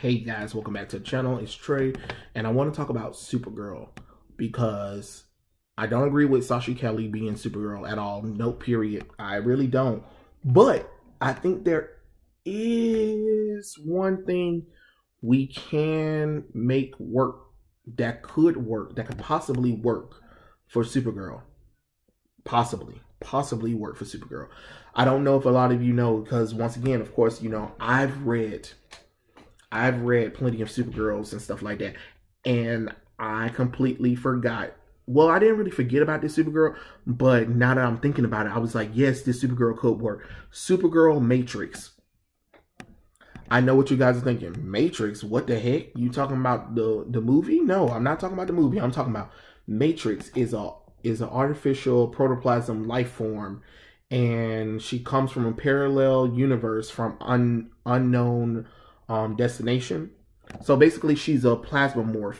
Hey guys, welcome back to the channel. It's Trey, and I want to talk about Supergirl because I don't agree with Sasha Calle being Supergirl at all. No, period. I really don't. But I think there is one thing we can make work that could work, that could possibly work for Supergirl. Possibly, possibly work for Supergirl. I don't know if a lot of you know because once again, of course, you know, I've read I've read plenty of Supergirls and stuff like that, and I completely forgot. Well, I didn't really forget about this Supergirl, but now that I'm thinking about it, I was like, yes, this Supergirl could work. Supergirl Matrix. I know what you guys are thinking. Matrix, what the heck? You talking about the the movie? No, I'm not talking about the movie. I'm talking about Matrix is a is an artificial protoplasm life form and she comes from a parallel universe from un, unknown um, destination. So basically, she's a plasma morph.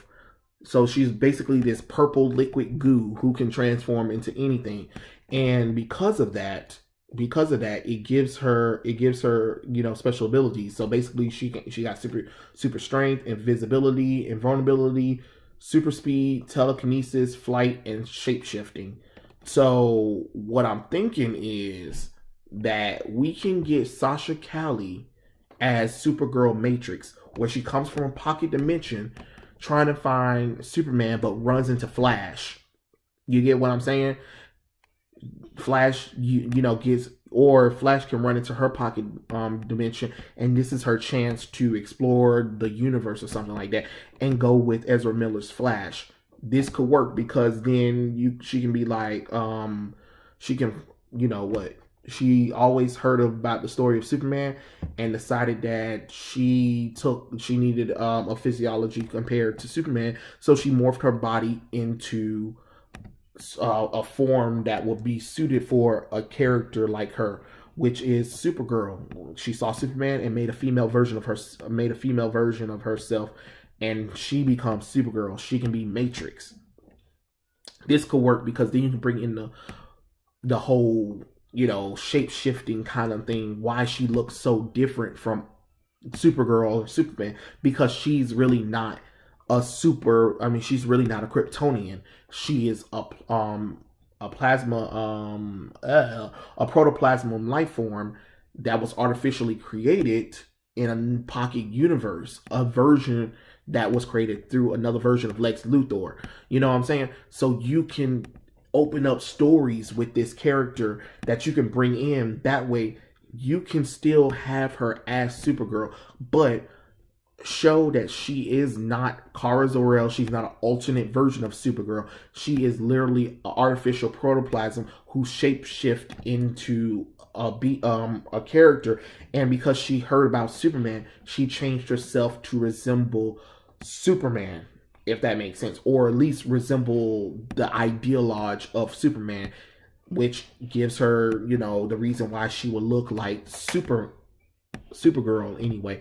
So she's basically this purple liquid goo who can transform into anything. And because of that, because of that, it gives her it gives her you know special abilities. So basically, she can, she got super super strength, invisibility, invulnerability, super speed, telekinesis, flight, and shape shifting. So what I'm thinking is that we can get Sasha Calle as Supergirl Matrix, where she comes from a pocket dimension trying to find Superman but runs into Flash. You get what I'm saying? Flash, you you know, gets or Flash can run into her pocket um, dimension, and this is her chance to explore the universe or something like that, and go with Ezra Miller's Flash. This could work because then you she can be like, um, she can, you know what, she always heard about the story of Superman and decided that she took she needed um, a physiology compared to Superman, so she morphed her body into uh, a form that would be suited for a character like her, which is Supergirl. She saw Superman and made a female version of her made a female version of herself, and she becomes Supergirl. She can be Matrix. This could work because then you can bring in the the whole you know, shape shifting kind of thing, why she looks so different from Supergirl or Superman, because she's really not a super I mean she's really not a Kryptonian. She is a um a plasma um uh, a protoplasm life form that was artificially created in a pocket universe, a version that was created through another version of Lex Luthor. You know what I'm saying? So you can open up stories with this character that you can bring in. That way, you can still have her as Supergirl, but show that she is not Kara Zor-El. She's not an alternate version of Supergirl. She is literally an artificial protoplasm who shapeshift into a be um a character. And because she heard about Superman, she changed herself to resemble Superman if that makes sense, or at least resemble the ideologue of Superman, which gives her, you know, the reason why she would look like Super Supergirl anyway.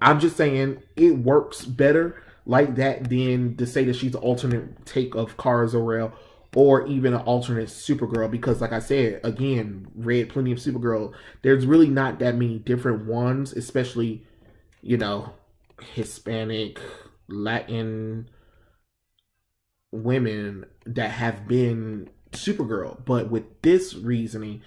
I'm just saying it works better like that than to say that she's an alternate take of Kara Zor-El or even an alternate Supergirl because like I said, again, read plenty of Supergirl. There's really not that many different ones, especially, you know, Hispanic, Latin women that have been Supergirl. But with this reasoning,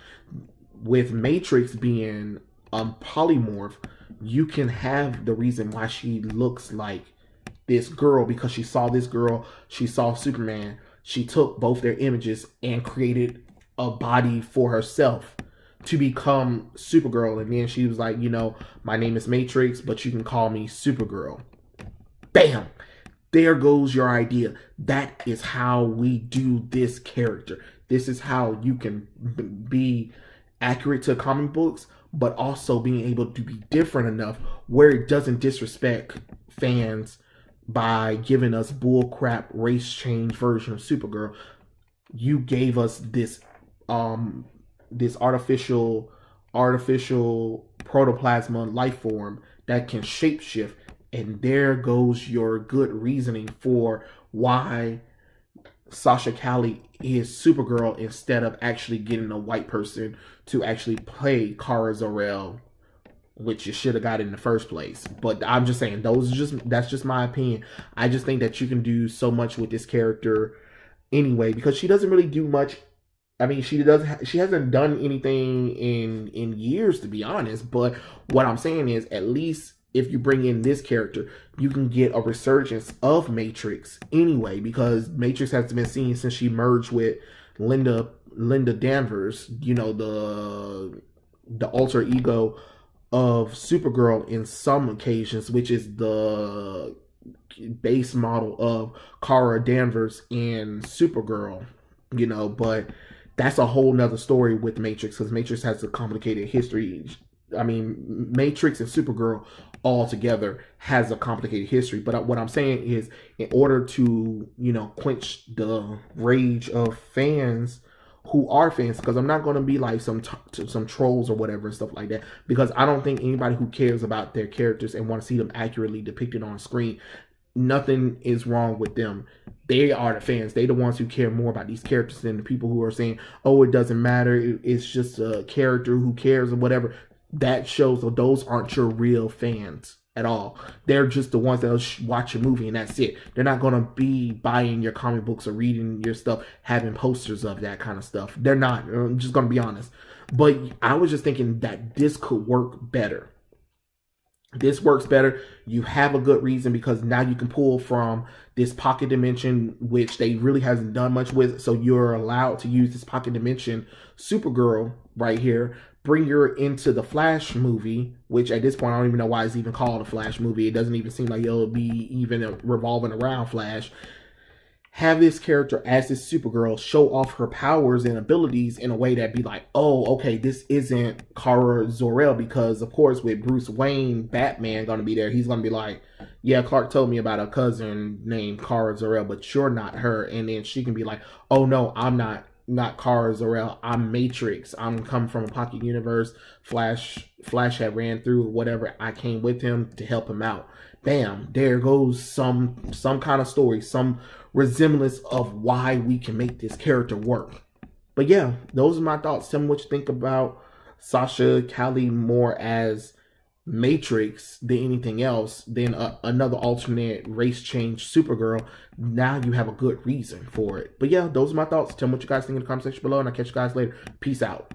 with Matrix being um polymorph, you can have the reason why she looks like this girl because she saw this girl, she saw Superman, she took both their images and created a body for herself to become Supergirl. And then she was like, you know, my name is Matrix, but you can call me Supergirl. Bam! There goes your idea. That is how we do this character. This is how you can be accurate to comic books, but also being able to be different enough where it doesn't disrespect fans by giving us bullcrap race change version of Supergirl. You gave us this um this artificial artificial protoplasma life form that can shapeshift and there goes your good reasoning for why Sasha Calle is Supergirl instead of actually getting a white person to actually play Kara Zor-El which you should have got in the first place. But I'm just saying, those just that's just my opinion. I just think that you can do so much with this character anyway because she doesn't really do much. I mean, she doesn't She hasn't done anything in in years, to be honest. But what I'm saying is, at least if you bring in this character, you can get a resurgence of Matrix anyway, because Matrix has been seen since she merged with Linda Linda Danvers. You know the the alter ego of Supergirl in some occasions, which is the base model of Kara Danvers in Supergirl, you know, but that's a whole nother story with Matrix because Matrix has a complicated history. I mean, Matrix and Supergirl all together has a complicated history. But uh, what I'm saying is, in order to, you know, quench the rage of fans who are fans because I'm not going to be like some t- some trolls or whatever and stuff like that because I don't think anybody who cares about their characters and want to see them accurately depicted on screen nothing is wrong with them. They are the fans. They the ones who care more about these characters than the people who are saying oh it doesn't matter. It's just a character who cares or whatever that shows that those aren't your real fans at all. They're just the ones that'll watch a movie and that's it. They're not gonna be buying your comic books or reading your stuff, having posters of that kind of stuff. They're not. I'm just gonna be honest. But I was just thinking that this could work better. This works better. You have a good reason because now you can pull from this pocket dimension, which they really hasn't done much with. So you're allowed to use this pocket dimension Supergirl right here bring her into the Flash movie, which at this point I don't even know why it's even called a Flash movie. It doesn't even seem like it'll be even revolving around Flash. Have this character as this Supergirl show off her powers and abilities in a way that be like, oh, okay, this isn't Kara Zor-El because of course with Bruce Wayne, Batman gonna be there, he's gonna be like, yeah, Clark told me about a cousin named Kara Zor-El, but you're not her. And then she can be like, oh no, I'm not not Kara Zor-El. I'm Matrix. I'm come from a pocket universe. Flash Flash had ran through whatever. I came with him to help him out. Bam, there goes some some kind of story, some resemblance of why we can make this character work. But yeah, those are my thoughts. Tell me what you think about Sasha Calle more as Matrix than anything else, than a, another alternate race change Supergirl, now you have a good reason for it. But yeah, those are my thoughts. Tell me what you guys think in the comment section below, and I'll catch you guys later. Peace out.